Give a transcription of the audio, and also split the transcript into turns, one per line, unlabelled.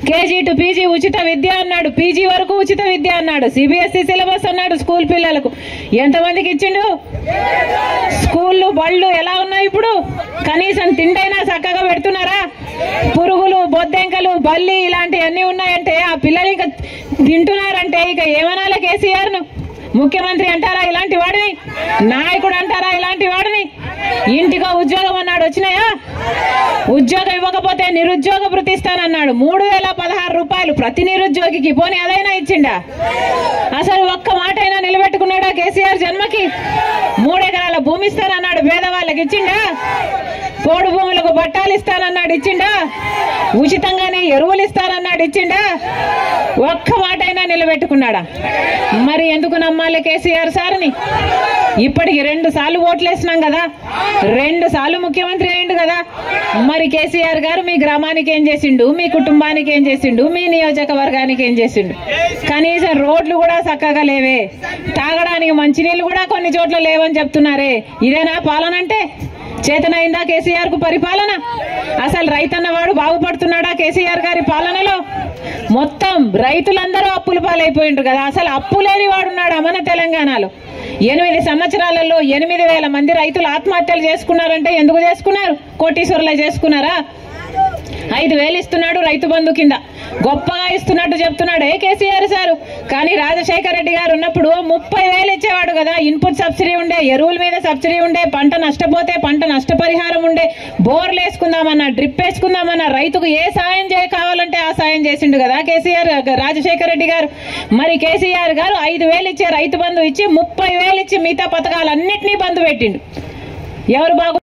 KG to PG ఉచిత విద్య అన్నాడు. PG వరకు ఉచిత విద్య అన్నాడు. సిబిఎస్ఈ సిలబస్ అన్నాడు స్కూల్ పిల్లలకు. ఎంతమందికి ఇచ్చిండు? స్కూళ్ళు బళ్ళు ఎలా ఉన్నాయి ఇప్పుడు? కనీసం తిండైనా చక్కగా పెడుతున్నారా? పురుగులు బొద్దెంకలు బల్లి ఇలాంటివన్నీ ఉన్నాయంటే ఆ పిల్లలు ఇంకా తింటున్నారంటే ఇక ఏమనాల కేసీఆర్ను? ముఖ్యమంత్రి అంటారా ఇలాంటి వాడిని? నాయకుడు అంటారా ఇలాంటి వాడిని? ఇంటికో ఉద్యోగం అన్నాడు వచ్చినాయా? ఉద్యోగం ఇవ్వకపోతే నిరుద్యోగ వృత్తిస్తానన్నాడు. ఇస్తానన్నాడు మూడు వేల పదహారు రూపాయలు ప్రతి నిరుద్యోగికి. పోనీ అదైనా ఇచ్చిండా? అసలు ఒక్క మాట అయినా నిలబెట్టుకున్నాడా కేసీఆర్ జన్మకి? మూడెకరాల భూమి ఇస్తానన్నాడు పేదవాళ్ళకి ఇచ్చిండా? పోడు భూములకు పట్టాలు ఇస్తానన్నాడు ఇచ్చిండా? ఉచితంగానే ఎరువులు ఇస్తానన్నాడు ఇచ్చిండా? ఒక్క మాట అయినా నిలబెట్టుకున్నాడా? మరి ఎందుకు నమ్మాలి కేసీఆర్ సార్ని? ఇప్పటికి రెండు సార్లు ఓట్లేసినాం కదా. రెండు సార్లు ముఖ్యమంత్రి అయిండు కదా. మరి కేసీఆర్ గారు మీ గ్రామానికి ఏం చేసిండు? మీ కుటుంబానికి ఏం చేసిండు? మీ నియోజకవర్గానికి ఏం చేసిండు? కనీసం రోడ్లు కూడా చక్కగా లేవే. తాగడానికి మంచినీళ్ళు కూడా కొన్ని చోట్ల లేవని చెప్తున్నారే. ఇదేనా పాలన అంటే? చేతనైందా కేసీఆర్కు పరిపాలన? అసలు రైతన్న వాడు బాగుపడుతున్నాడా కేసీఆర్ గారి పాలనలో? మొత్తం రైతులందరూ అప్పుల పాలైపోయిండ్రు కదా. అసలు అప్పు లేని వాడున్నాడా మన తెలంగాణలో? ఎనిమిది సంవత్సరాలలో ఎనిమిది వేల మంది రైతులు ఆత్మహత్యలు చేసుకున్నారంటే ఎందుకు చేసుకున్నారు? కోటీశ్వరులే చేసుకున్నారా? ఐదు వేలు ఇస్తున్నాడు రైతు బంధు కింద. గొప్పగా ఇస్తున్నట్టు చెప్తున్నాడు. ఏ కేసీఆర్ సారు? కానీ రాజశేఖర రెడ్డి గారు ఉన్నప్పుడు ముప్పై వేలు ఇచ్చేవాడు కదా. ఇన్పుట్ సబ్సిడీ ఉండే ఎరువుల మీద సబ్సిడీ ఉండే పంట నష్టపోతే పంట నష్టపరిహారం ఉండే బోర్లు వేసుకుందామన్నా డ్రిప్ వేసుకుందామన్నా రైతుకు ఏ సాయం చేయ కావాలంటే ఆ సాయం చేసిండు కదా కేసీఆర్ రాజశేఖర రెడ్డి గారు. మరి కేసీఆర్ గారు ఐదు వేలు ఇచ్చే రైతు బంధు ఇచ్చి ముప్పై వేలు ఇచ్చి మిగతా పథకాలన్నింటినీ బంధు పెట్టిండు. ఎవరు బాగు